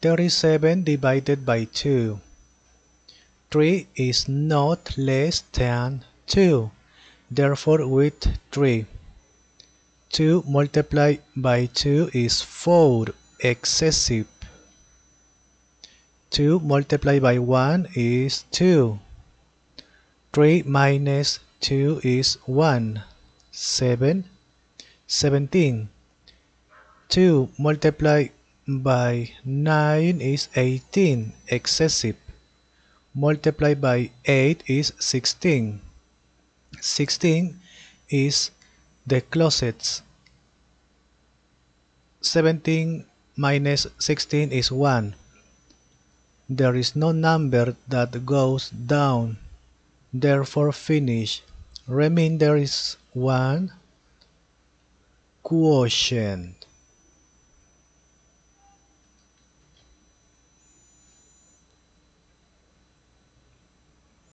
37 divided by 2. 3 is not less than 2, therefore with 3. 2 multiplied by 2 is 4, excessive. 2 multiplied by 1 is 2. 3 minus 2 is 1. 7. 17. 2 multiplied by 9 is 18, excessive. Multiplied by 8 is 16. 16 is the closets. 17 minus 16 is 1. There is no number that goes down, therefore finish. Remainder is 1 quotient.